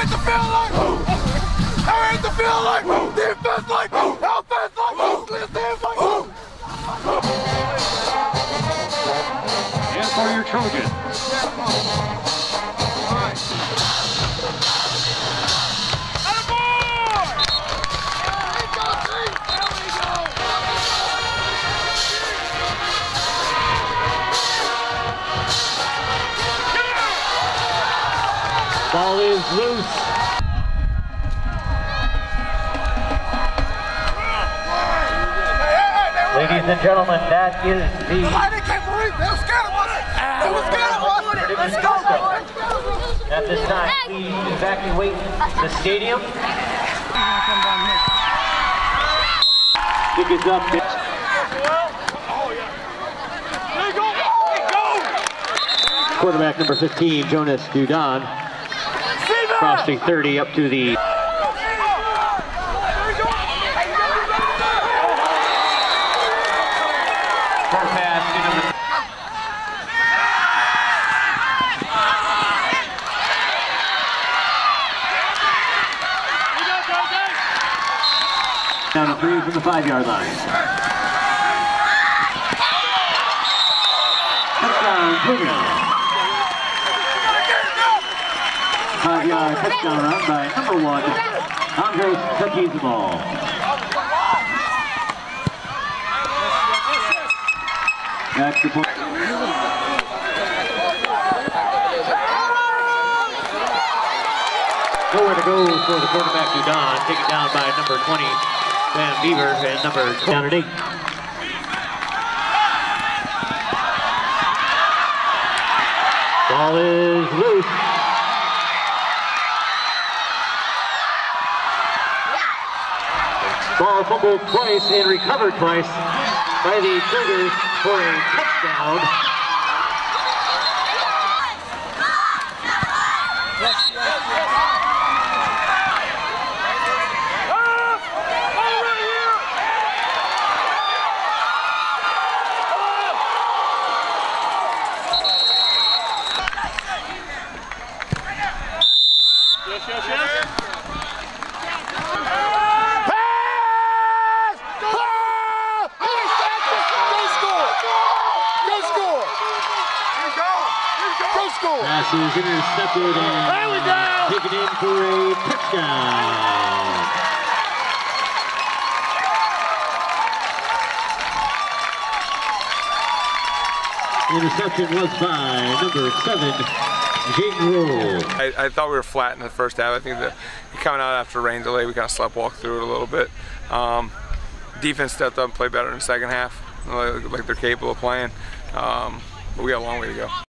hit the field like, I hit the field like, defense like, offense like, defense like. And for your Trojans. Ball is loose. Ladies and gentlemen, that is the I can't believe they were scared of us. They were scared of us. Let's go, boy. At this time, we evacuate the stadium. Kick is up. Quarterback number 15, Jonas Dudon, crossing 30 up to the Four pass down to three from the five-yard line. Touchdown, Cougars. Five-yard touchdown run by number one, Andres Taquizamo. That's the point. Nowhere to go for the quarterback Udon, taken down by number 20, Van Beaver, and number down at eight. Ball is loose. Ball fumbled twice and recovered twice by the Cougars for a touchdown. Pass! Ah! Go score! Go score! Go score! Pass is intercepted There we and go! taken in for a touchdown. Interception was by number seven, Jaden Roll. I, I thought we were flat in the first half. I think that coming out after rain delay, we kind of sleptwalked through it a little bit. Um, defense stepped up and played better in the second half, like, like they're capable of playing. Um, but we got a long way to go.